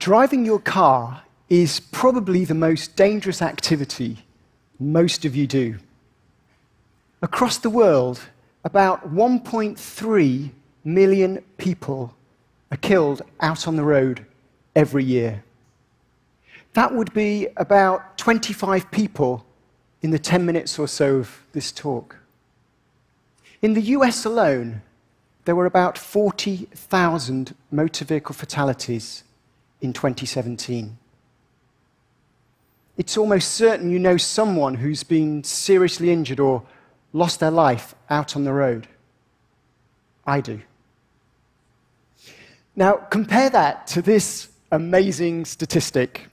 Driving your car is probably the most dangerous activity most of you do. Across the world, about 1.3 million people are killed out on the road every year. That would be about 25 people in the 10 minutes or so of this talk. In the US alone, there were about 40,000 motor vehicle fatalities in 2017. It's almost certain you know someone who's been seriously injured or lost their life out on the road. I do. Now, compare that to this amazing statistic.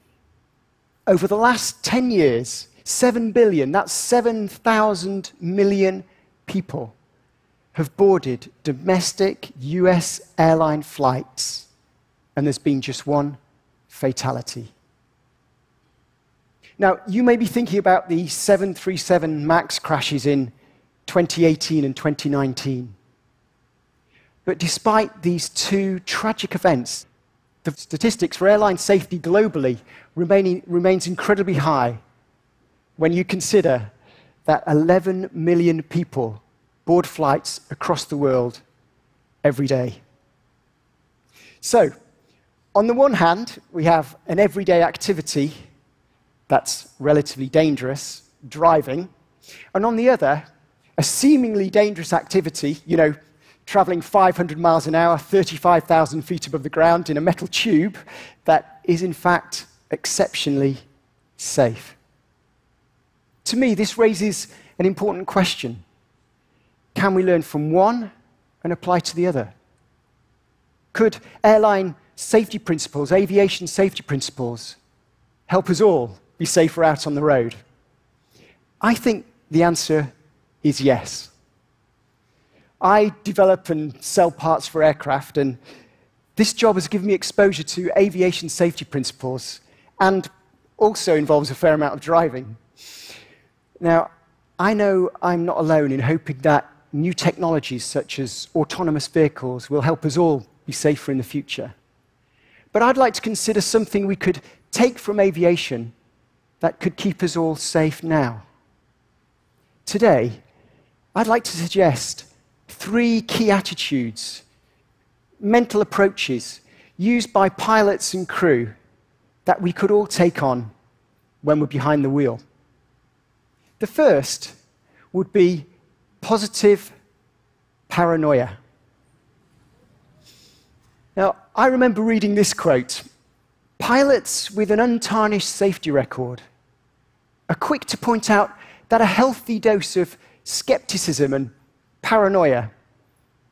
Over the last 10 years, 7 billion, that's 7,000 million people, have boarded domestic US airline flights, and there's been just one fatality. Now, you may be thinking about the 737 MAX crashes in 2018 and 2019. But despite these two tragic events, the statistics for airline safety globally remaining, remains incredibly high when you consider that 11 million people board flights across the world every day. So, on the one hand, we have an everyday activity that's relatively dangerous, driving, and on the other, a seemingly dangerous activity, you know, traveling 500 miles an hour, 35,000 feet above the ground in a metal tube, that is in fact exceptionally safe. To me, this raises an important question Can we learn from one and apply to the other? Could airline safety principles, aviation safety principles, help us all be safer out on the road? I think the answer is yes. I develop and sell parts for aircraft, and this job has given me exposure to aviation safety principles and also involves a fair amount of driving. Now, I know I'm not alone in hoping that new technologies such as autonomous vehicles will help us all be safer in the future. But I'd like to consider something we could take from aviation that could keep us all safe now. Today, I'd like to suggest three key attitudes, mental approaches used by pilots and crew that we could all take on when we're behind the wheel. The first would be positive paranoia. Now, I remember reading this quote Pilots with an untarnished safety record are quick to point out that a healthy dose of skepticism and paranoia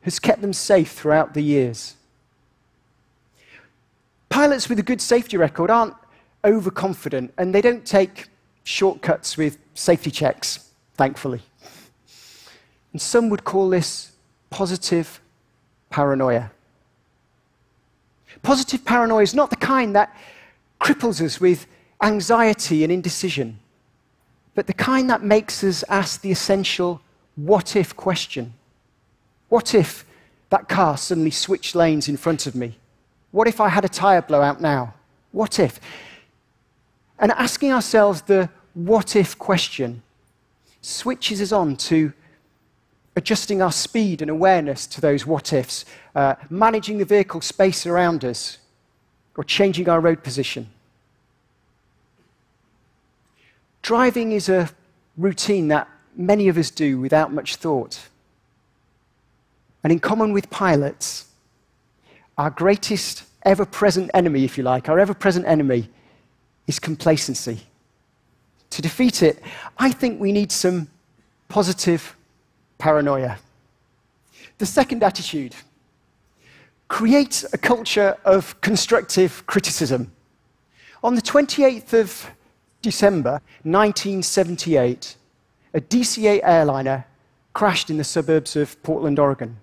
has kept them safe throughout the years. Pilots with a good safety record aren't overconfident and they don't take shortcuts with safety checks, thankfully. And some would call this positive paranoia. Positive paranoia is not the kind that cripples us with anxiety and indecision, but the kind that makes us ask the essential what if question. What if that car suddenly switched lanes in front of me? What if I had a tire blowout now? What if? And asking ourselves the what if question switches us on to adjusting our speed and awareness to those what ifs, uh, managing the vehicle space around us, or changing our road position. Driving is a routine that many of us do without much thought. And in common with pilots, our greatest ever present enemy, if you like, our ever present enemy is complacency. To defeat it, I think we need some positive paranoia. The second attitude create a culture of constructive criticism. On the 28th of December 1978, a DC-8 airliner crashed in the suburbs of Portland, Oregon.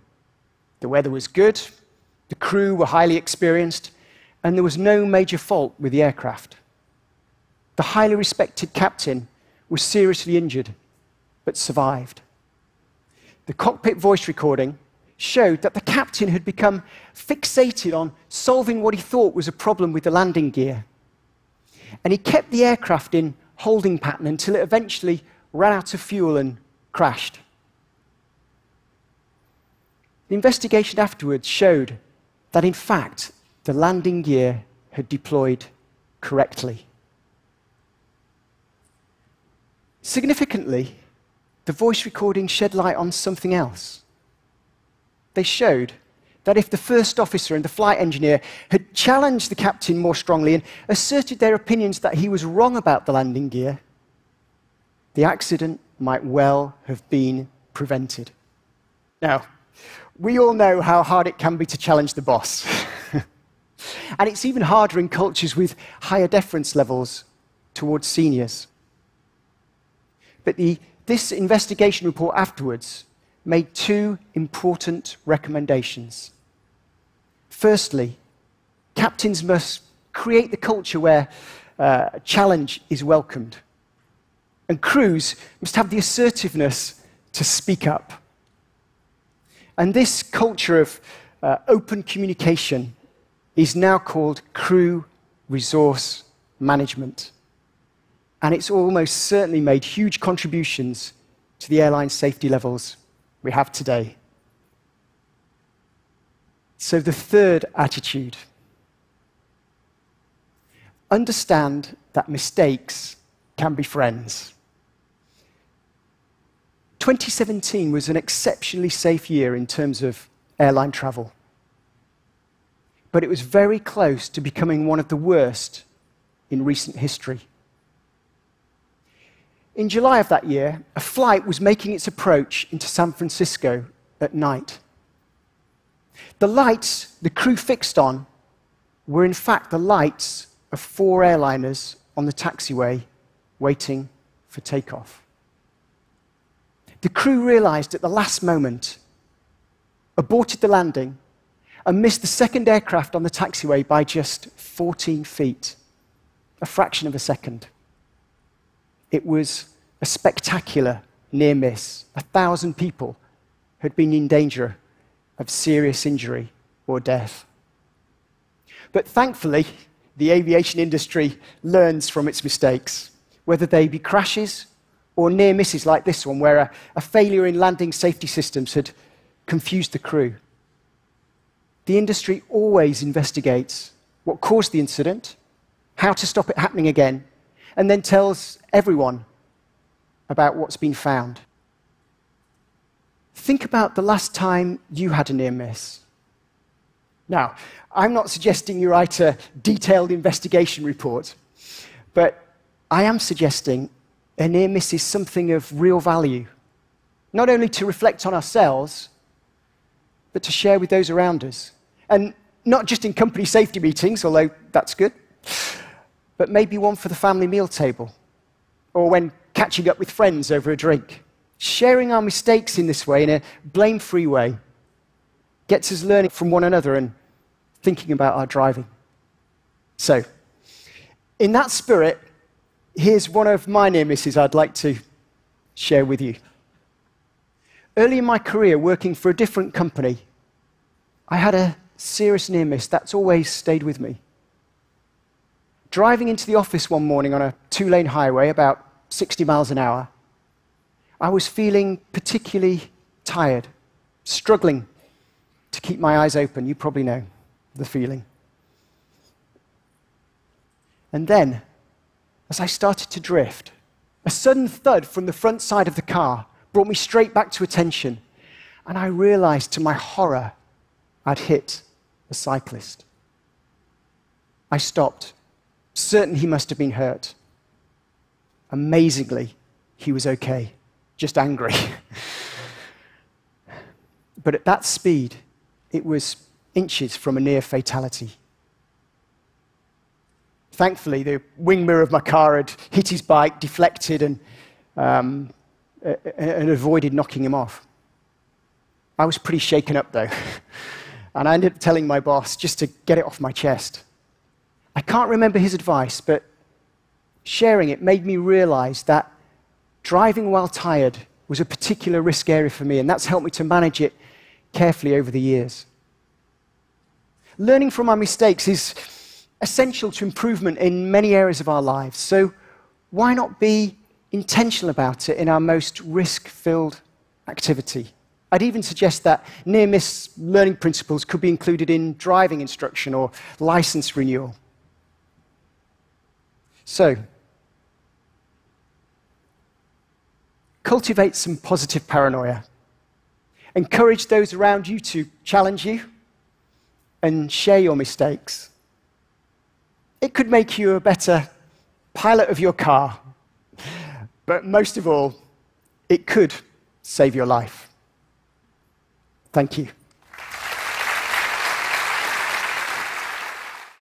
The weather was good, the crew were highly experienced, and there was no major fault with the aircraft. The highly respected captain was seriously injured, but survived. The cockpit voice recording showed that the captain had become fixated on solving what he thought was a problem with the landing gear. And he kept the aircraft in holding pattern until it eventually ran out of fuel and crashed. The investigation afterwards showed that, in fact, the landing gear had deployed correctly. Significantly, the voice recording shed light on something else. They showed that if the first officer and the flight engineer had challenged the captain more strongly and asserted their opinions that he was wrong about the landing gear, the accident might well have been prevented. Now, we all know how hard it can be to challenge the boss. and it's even harder in cultures with higher deference levels towards seniors. But the, this investigation report afterwards made two important recommendations. Firstly, captains must create the culture where uh, challenge is welcomed. And crews must have the assertiveness to speak up. And this culture of uh, open communication is now called crew resource management and it's almost certainly made huge contributions to the airline safety levels we have today. So, the third attitude understand that mistakes can be friends. 2017 was an exceptionally safe year in terms of airline travel, but it was very close to becoming one of the worst in recent history. In July of that year, a flight was making its approach into San Francisco at night. The lights the crew fixed on were, in fact, the lights of four airliners on the taxiway waiting for takeoff. The crew realized at the last moment, aborted the landing, and missed the second aircraft on the taxiway by just 14 feet, a fraction of a second. It was a spectacular near miss. A thousand people had been in danger of serious injury or death. But thankfully, the aviation industry learns from its mistakes, whether they be crashes or near misses like this one, where a, a failure in landing safety systems had confused the crew. The industry always investigates what caused the incident, how to stop it happening again, and then tells everyone about what's been found. Think about the last time you had a near miss. Now, I'm not suggesting you write a detailed investigation report, but I am suggesting a near miss is something of real value, not only to reflect on ourselves, but to share with those around us. And not just in company safety meetings, although that's good, but maybe one for the family meal table, or when catching up with friends over a drink. Sharing our mistakes in this way, in a blame free way, gets us learning from one another and thinking about our driving. So, in that spirit, here's one of my near misses I'd like to share with you. Early in my career, working for a different company, I had a serious near miss that's always stayed with me. Driving into the office one morning on a two lane highway, about 60 miles an hour, I was feeling particularly tired, struggling to keep my eyes open. You probably know the feeling. And then, as I started to drift, a sudden thud from the front side of the car brought me straight back to attention, and I realized to my horror I'd hit a cyclist. I stopped, certain he must have been hurt. Amazingly, he was okay, just angry. but at that speed, it was inches from a near fatality. Thankfully, the wing mirror of my car had hit his bike, deflected, and, um, and avoided knocking him off. I was pretty shaken up, though. and I ended up telling my boss just to get it off my chest. I can't remember his advice, but sharing it made me realize that driving while tired was a particular risk area for me, and that's helped me to manage it carefully over the years. Learning from our mistakes is essential to improvement in many areas of our lives. So, why not be intentional about it in our most risk filled activity? I'd even suggest that near miss learning principles could be included in driving instruction or license renewal. So, cultivate some positive paranoia. Encourage those around you to challenge you and share your mistakes. It could make you a better pilot of your car, but most of all, it could save your life. Thank you.